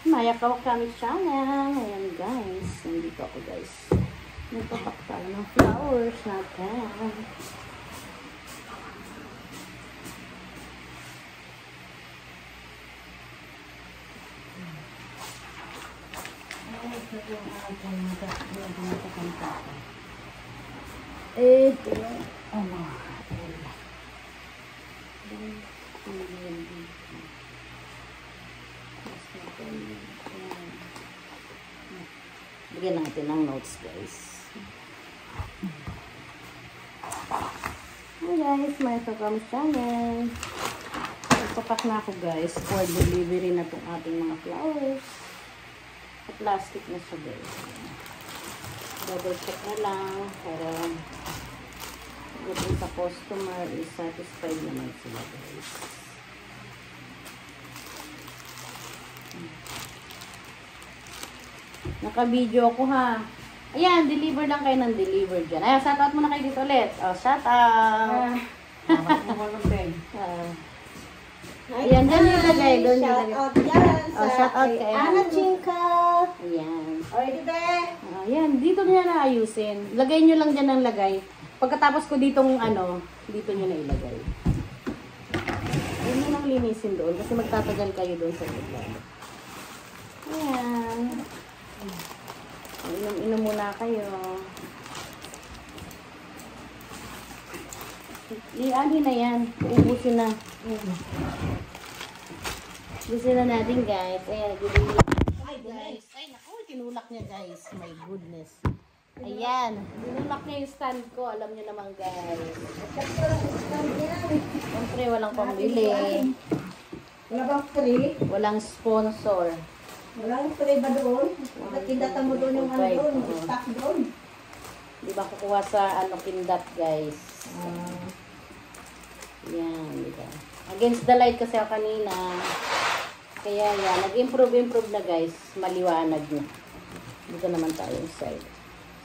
Maya Kawakami Channel. Ayan guys. Nandito ako guys. Nagpapaktal ng flowers natin. Ito yung ano. Bigyan natin ng notes guys. Hi guys, may Instagram channel. Nagpapak na ako guys for delivery na itong ating mga flowers. Sa plastic na siya guys. Double check na lang para pagdating sa customer is satisfied naman sila guys. Naka-video ako ha. Ayan, deliver lang kayo ng deliver dyan. Ayan, shout out muna kayo dito ulit. Oh, shout out. Ah. Ayan, dyan yung lagay. Doon yung Shout lagay. out dyan Oh, shout out kay Ana. Chinka. Ayan. O, dito eh. Ayan, dito nyo na ayusin. Lagay nyo lang dyan ng lagay. Pagkatapos ko ditong ano, dito nyo na ilagay. Nyo nang linisin doon kasi magtatagal kayo doon sa loob. Ayan. Inom-inom muna kayo. Iani na yan. Uubusin na. Ubusin na natin guys. Ayan, nagbibili. Ay guys. Ay naku, tinulak niya guys. My goodness. Ayan. Tinulak niya yung stand ko. Alam niyo naman guys. Siyempre walang pambili. Wala bang free? Walang sponsor. Free ba doon? Nakindatan mo doon yung ano doon, Oo. stock doon. Di ba kukuha sa ano kindat guys. Ah, Yan, di ba? Against the light kasi ako kanina. Kaya yan, nag-improve, improve na guys. Maliwanag na. Dito naman tayo sa side.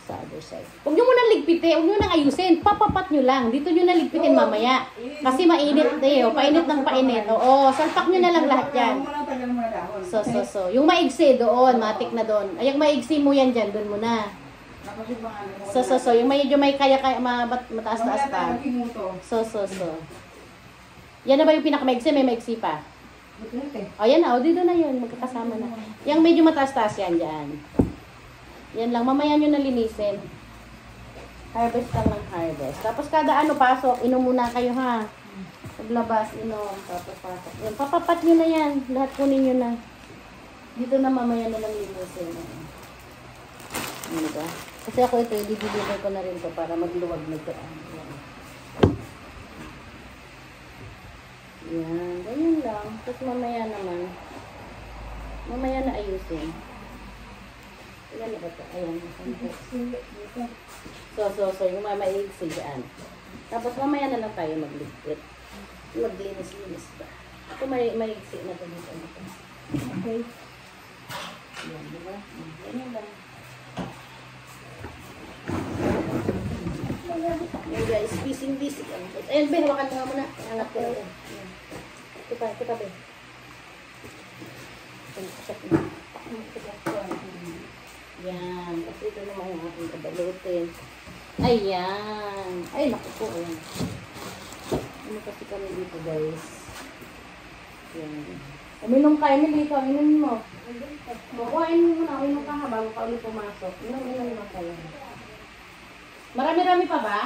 Sa other side. Huwag nyo muna ligpitin. Huwag nyo nang ayusin. Papapat nyo lang. Dito nyo na ligpitin mamaya. Kasi mainit na eh. oh. Painit ng painit. Oo, salpak nyo na lang lahat yan. So, so, so. Yung maigsi doon, matik na doon. Ay, yung maigsi mo yan dyan, doon muna. So, so, so. Yung medyo may kaya-kaya, mabat- mataas-taas pa. So, so, so. Yan na ba yung pinakamaigsi? May maigsi pa. O, yan na. O, dito na yun. Magkakasama na. Yung medyo mataas-taas yan dyan. Yan lang. Mamaya nyo na linisin. Harvest lang ng harvest. Tapos kada ano pasok, inom muna kayo ha. Paglabas, inom. Tapos pasok. Yan. Papapat nyo na yan. Lahat kunin nyo na. Dito na mamaya na lang linisin. Ano ba? Kasi ako ito, i-deliver ko na rin to para magluwag na ito. Yan, ganyan lang. Tapos mamaya naman, mamaya na ayusin. Ilan na ba ito? Ayan. So, so, so, yung mga maigsi dyan. Tapos mamaya na lang tayo magligpit. Maglinis-linis ba? Ito may maigsi na ito dito. Okay. Yan, di ba? Ganyan lang. Yan guys, busy-busy. Ayun, Ben, hawakan mo nga muna. Hangat ko na. Ito pa, ito pa, Ben. Check mo. Yan. Tapos ito naman yung aking kabalutin. Ayan. Ay, naku. Ayan. Ano kasi kami dito, guys? Yan. Uminom ka, Emily. Ikaw, inom mo. Makuhain mo muna. Uminom ka ha, bago ka ulit pumasok. Inom, inom mo kayo. Marami-rami pa ba?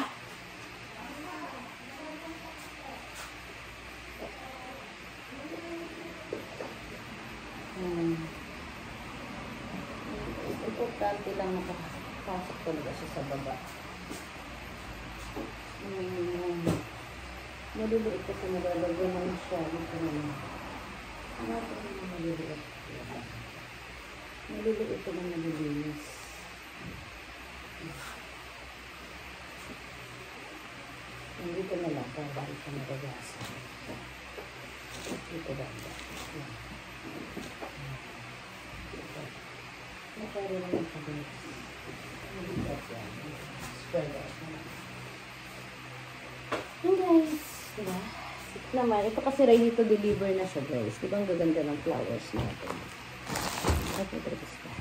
Importante lang makapasok talaga siya sa baba. Hmm. Maliliit kasi nalalagay naman siya. Dito naman. Ano ito yung maliliit? Maliliit ito na nalilinis. Dito na lang para bakit siya nagagasa. Dito banda. Yan. Dito. Nagkaroon lang ng pagkakas. Mabigat yan. Spread out naman. Guys, diba? Sick naman. Ito kasi ready to deliver na siya guys. Diba ang gaganda ng flowers natin? Okay, tapos pa.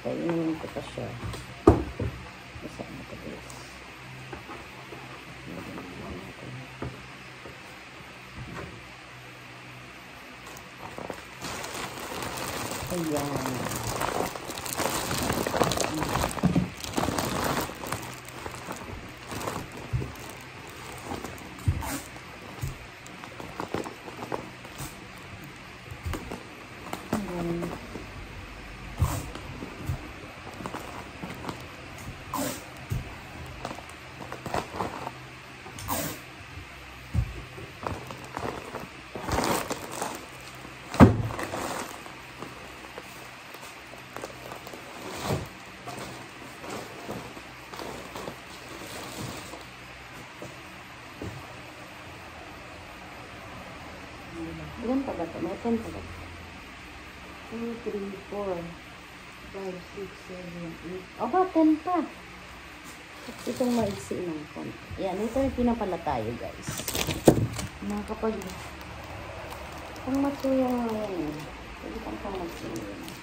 Okay, inumin ko pa siya. 10 pa ba ito? May 10 pa ba 2, 3, 4, 5, 6, 7, 8. Aba, 10 pa. Itong maiksi ng konti. Yan, ito yung pinapala tayo, guys. Nakakapag... Pang matuyang ngayon. Pwede kang pang matuyang ngayon.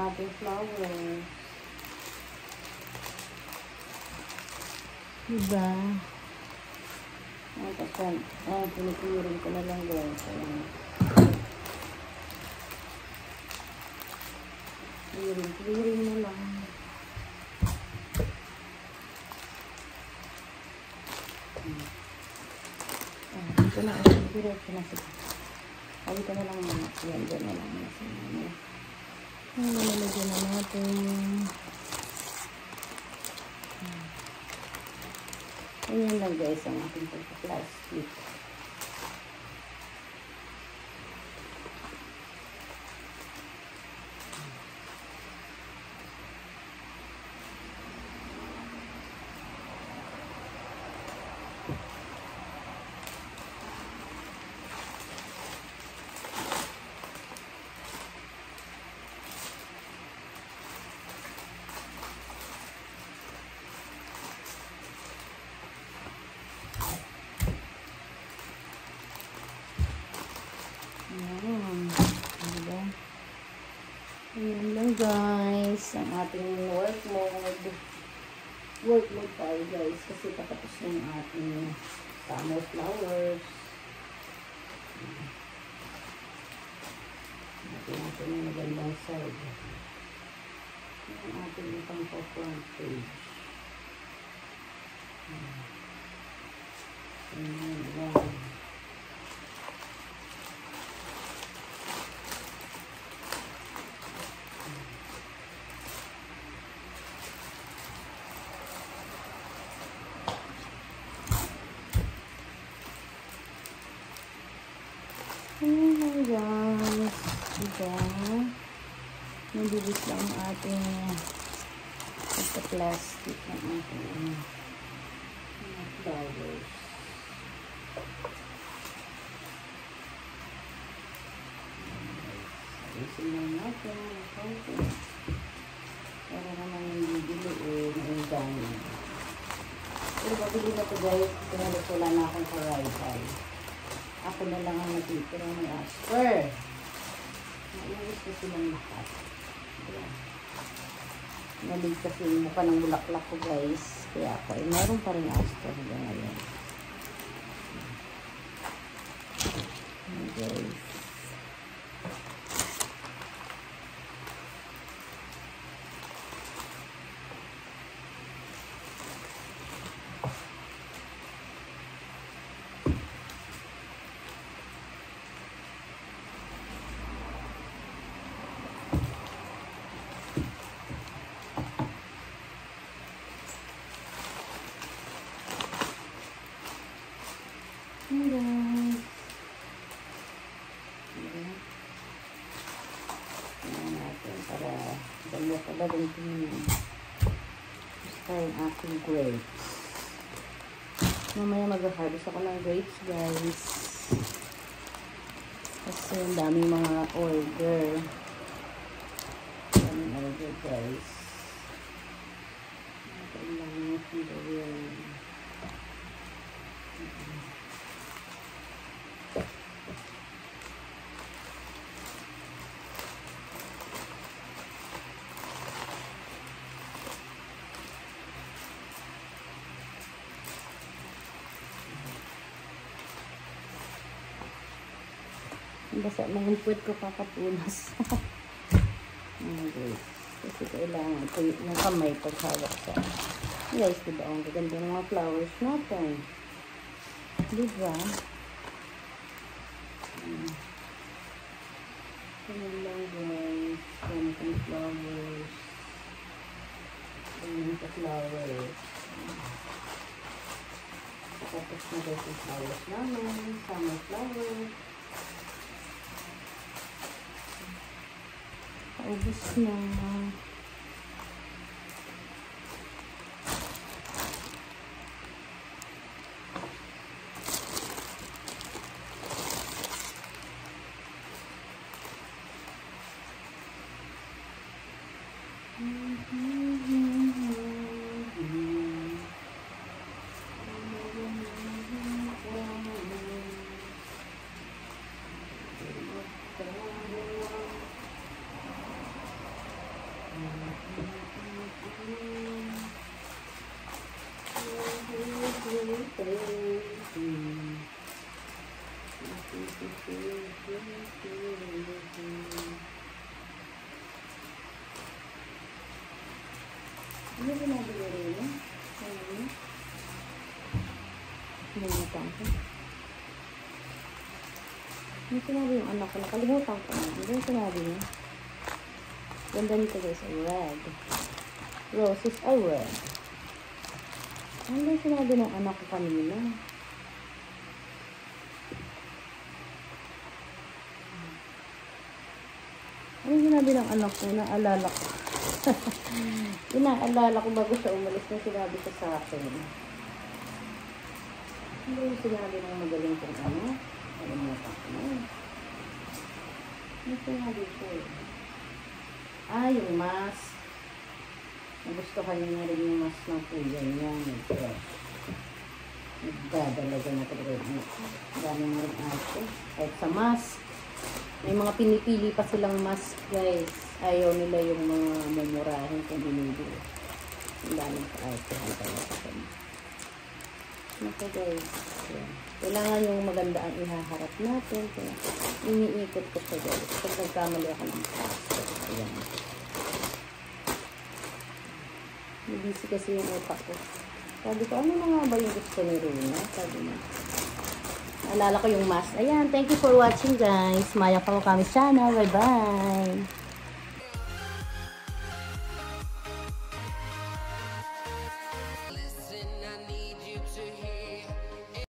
Ating flowers. Diba? Ay, kasi, ay, pinipirin ko na lang guys. Ayan. Clearing, clearing na lang. Ah, dito na, diretso na siya. Ay, dito na lang. Ayan, dyan na lang muna sa muna. Ang lalagyan na natin. Ayan lang guys ang ating plastic. Ayan. Diba? Ayan lang guys. Ang ating work mode. Work mode tayo guys. Kasi patapos na yung ating summer flowers. Natin natin yung magandang side. Yung ating itang front page. Ayan. Ayan guys. Diba? Nabilis lang ang ating ito plastic ng ating flowers. Ayusin lang natin ang konti. Para naman yung eh, yung dami. Pero pabili na to guys, kasi wala na akong karay-karay. Ako na lang ang natitira ng asper. Nainis ko silang lahat. Ayan. Nalig kasi yung mukha ng bulaklak ko guys. Kaya ako ay meron pa rin asper hanggang ngayon. Ayan, guys. Guys. Ayan. Para dalawa pa ba rin tingin. Basta yung aking grapes. Mamaya mag-harvest ako ng grapes, guys. Kasi ang daming mga order. Kaya Okay guys. Kailangan natin gawin. Basta na yung puwet ko kakapunas. Ayan guys. Kasi kailangan ko ng kamay paghawak sa... Guys, diba? Ang gaganda ng mga flowers natin. Diba? Hmm. Ganyan lang guys. Ganyan ang flowers. Ganyan sa flowers. Tapos na guys yung flowers namin. Summer flowers. Paubos na. Ano sinabi ko rin eh? Ano yun? Nalimutan ko. Ano sinabi yung anak ko? Nakalimutan ko. Ano yung sinabi niya? Ganda nito guys. Red. Roses are red. Ano yung sinabi ng anak ko kanina? Ano yung sinabi ng anak ko? Naalala ko. Inaalala ko bago siya umalis na sinabi siya sa akin. Ano yung sinabi ng magaling kong ano? Alam mo pa ko na. Ano sinabi ko eh? Ah, yung mask. Nagustuhan niya na rin yung mask ng kuya niya. Nag-fresh. Nagdadalaga na talaga dami mo rin ate. Kahit sa mask. May mga pinipili pa silang mask guys. Ayaw nila yung mga mumurahin kung binibili. Ang daming ka-arte talaga. Naku guys. Yan. Kailangan yung maganda ang ihaharap natin. Kaya iniikot ko siya guys. Pag nagkamali ako ng plastic. Ayan. Nabisi kasi yung utak ko. Sabi ko, ano na nga ba yung gusto ni Runa? Sabi niya. Naalala ko yung mask. Ayan, thank you for watching guys. Maya pa mo kami channel. Bye-bye.